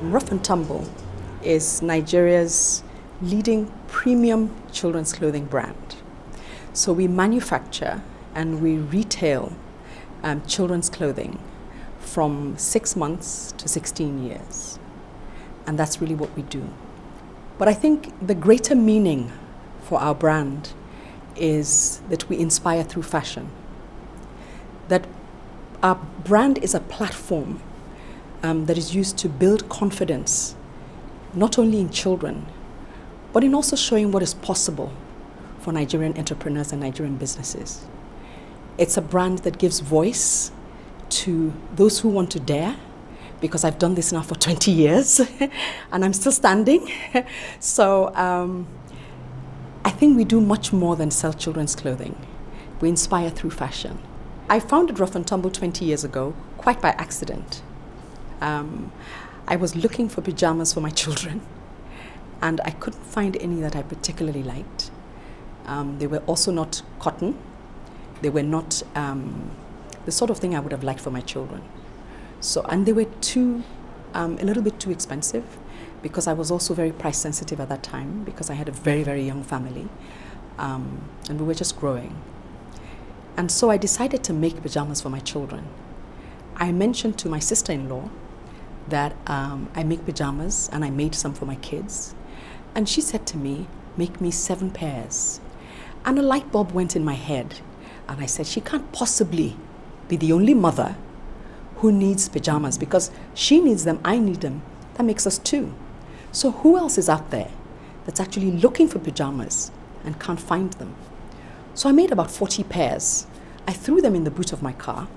Rough and Tumble is Nigeria's leading premium children's clothing brand. So we manufacture and we retail um, children's clothing from six months to 16 years. And that's really what we do. But I think the greater meaning for our brand is that we inspire through fashion. That our brand is a platform um, that is used to build confidence, not only in children, but in also showing what is possible for Nigerian entrepreneurs and Nigerian businesses. It's a brand that gives voice to those who want to dare, because I've done this now for 20 years and I'm still standing. so um, I think we do much more than sell children's clothing. We inspire through fashion. I founded Rough and Tumble 20 years ago, quite by accident. Um, I was looking for pajamas for my children, and I couldn't find any that I particularly liked. Um, they were also not cotton. They were not um, the sort of thing I would have liked for my children. So, and they were too, um, a little bit too expensive because I was also very price sensitive at that time because I had a very, very young family um, and we were just growing. And so I decided to make pajamas for my children. I mentioned to my sister in law that um, I make pajamas and I made some for my kids. And she said to me, Make me seven pairs. And a light bulb went in my head. And I said, She can't possibly be the only mother who needs pajamas because she needs them, I need them. That makes us two. So, who else is out there that's actually looking for pajamas and can't find them? So, I made about 40 pairs. I threw them in the boot of my car.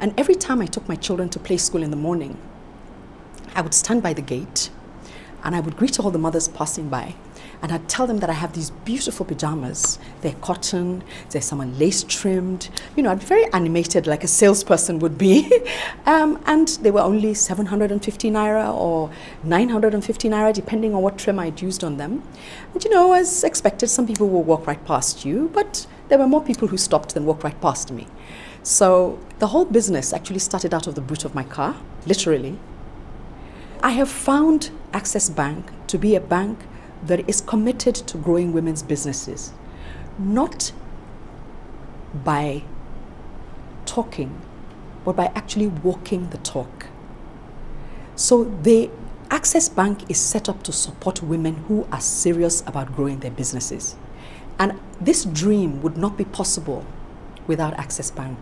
And every time I took my children to play school in the morning, I would stand by the gate and I would greet all the mothers passing by and I'd tell them that I have these beautiful pajamas. They're cotton, they're someone lace trimmed. You know, I'd be very animated like a salesperson would be. um, and they were only 750 naira or 950 naira, depending on what trim I'd used on them. And you know, as expected, some people will walk right past you, but there were more people who stopped than walked right past me. So the whole business actually started out of the boot of my car, literally. I have found Access Bank to be a bank that is committed to growing women's businesses, not by talking, but by actually walking the talk. So the Access Bank is set up to support women who are serious about growing their businesses. And this dream would not be possible without Access Bank.